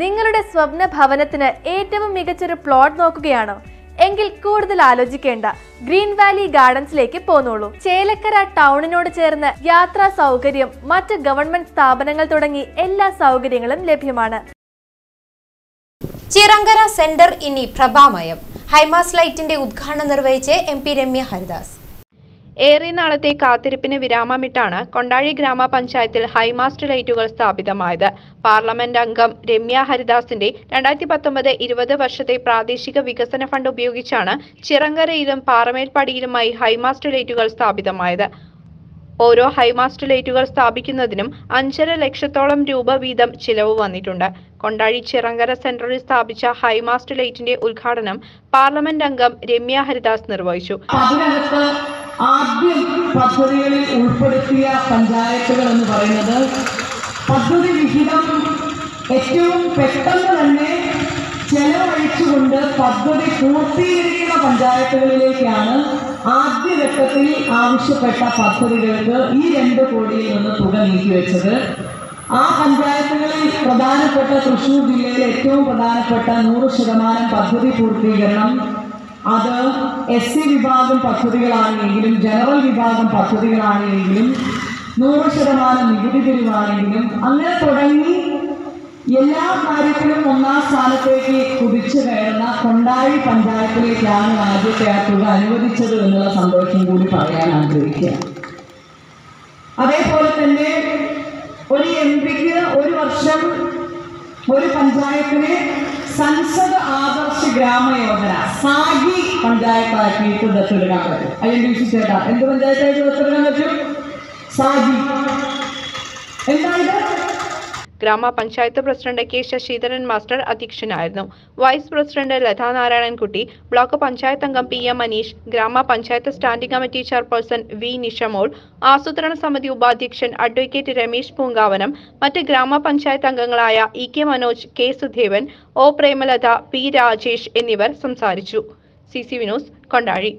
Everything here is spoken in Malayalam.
നിങ്ങളുടെ സ്വപ്ന ഭവനത്തിന് ഏറ്റവും മികച്ചൊരു പ്ലോട്ട് നോക്കുകയാണോ. എങ്കിൽ കൂടുതൽ ആലോചിക്കേണ്ട. ഗ്രീൻ വാലി ഗാർഡൻസിലേക്ക് പോന്നോളൂ. ചേലക്കര ടൗണിനോട് ചേർന്ന് യാത്രാ സൗകര്യം മറ്റ് ഗവൺമെന്റ് സ്ഥാപനങ്ങൾ തുടങ്ങി എല്ലാ സൗകര്യങ്ങളും ലഭ്യമാണ്. ചിറങ്കര സെന്റർ ഇനി പ്രഭാമയം. ഹൈമാസ് ലൈറ്റിന്റെ ഉദ്ഘാടനം നിർവഹിച്ച് എം പി രമ്യ ഹരിദാസ്. ഏറെ നാളത്തെ കാത്തിരിപ്പിന് വിരാമമിട്ടാണ് കൊണ്ടാഴി ഗ്രാമപഞ്ചായത്തിൽ ഹൈമാസ്റ്റ് ലൈറ്റുകൾ സ്ഥാപിതമായത്. പാർലമെന്റ് അംഗം രമ്യ ഹരിദാസിന്റെ രണ്ടായിരത്തി പത്തൊമ്പത് ഇരുപത് വർഷത്തെ പ്രാദേശിക വികസന ഫണ്ട് ഉപയോഗിച്ചാണ് ചിറങ്കരയിലും പാറമേൽപ്പടിയിലുമായി ഹൈമാസ്റ്റ് ലൈറ്റുകൾ സ്ഥാപിതമായത്. ഓരോ ഹൈമാസ്റ്റ് ലൈറ്റുകൾ സ്ഥാപിക്കുന്നതിനും അഞ്ചര ലക്ഷത്തോളം രൂപ വീതം ചിലവ് വന്നിട്ടുണ്ട്. കൊണ്ടാഴി ചിറങ്കര സെന്ററിൽ സ്ഥാപിച്ച ഹൈമാസ്റ്റ് ലൈറ്റിന്റെ ഉദ്ഘാടനം പാർലമെന്റ് അംഗം രമ്യ ഹരിദാസ് നിർവഹിച്ചു. ആദ്യം പദ്ധതികളിൽ ഉൾപ്പെടുത്തിയ പഞ്ചായത്തുകൾ എന്ന് പറയുന്നത് പദ്ധതി വിഹിതം ഏറ്റവും പെട്ടെന്ന് തന്നെ ചെലവഴിച്ചുകൊണ്ട് പദ്ധതി പൂർത്തീകരിക്കുന്ന പഞ്ചായത്തുകളിലേക്കാണ് ആദ്യഘട്ടത്തിൽ ആവശ്യപ്പെട്ട പദ്ധതികൾക്ക് ഈ രണ്ട് കോടിയിൽ നിന്ന് തുക നീക്കിവെച്ചത് ആ പഞ്ചായത്തുകളിൽ പ്രധാനപ്പെട്ട തൃശ്ശൂർ ജില്ലയിലെ ഏറ്റവും പ്രധാനപ്പെട്ട നൂറ് ശതമാനം പദ്ധതി പൂർത്തീകരണം അത് എസ് സി വിഭാഗം പദ്ധതികളാണെങ്കിലും ജനറൽ വിഭാഗം പദ്ധതികളാണെങ്കിലും നൂറ് ശതമാനം നികുതി പിരിവാണെങ്കിലും അങ്ങനെ തുടങ്ങി എല്ലാ കാര്യത്തിലും ഒന്നാം സ്ഥാനത്തേക്ക് കുതിച്ചു കയറുന്ന കൊണ്ടാഴി പഞ്ചായത്തിലേക്കാണ് ആദ്യത്തെ ആ തുക അനുവദിച്ചത് എന്നുള്ള സന്തോഷം കൂടി പറയാൻ ആഗ്രഹിക്കുക. അതേപോലെ തന്നെ ഒരു എം പിക്ക് ഒരു വർഷം ഒരു പഞ്ചായത്തിനെ സൻസദ് ഗ്രാമ യോജന സാഗി പഞ്ചായത്താക്കിയിട്ട് ദത്തെടുക്കാൻ പറ്റും ഐ ചേട്ടാ എന്ത് പഞ്ചായത്തായിട്ട് പറ്റും സാഗി. എന്തായത് ഗ്രാമപഞ്ചായത്ത് പ്രസിഡന്റ് കെ ശശിധരൻ മാസ്റ്റർ അധ്യക്ഷനായിരുന്നു. Vice president Latha Narayanankutty block panchayat അംഗം പി എം മനീഷ് ഗ്രാമപഞ്ചായത്ത് standing committee chairperson V Nishamol ആസൂത്രണ സമിതി ഉപാധ്യക്ഷൻ അഡ്വക്കേറ്റ് രമേശ് പൂങ്കാവനം മറ്റ് ഗ്രാമപഞ്ചായത്ത് അംഗങ്ങളായ E K Manoj K Sudhevan O Premalatha P Rajesh എന്നിവർ സംസാരിച്ചു. C C Vinos Kondazhi.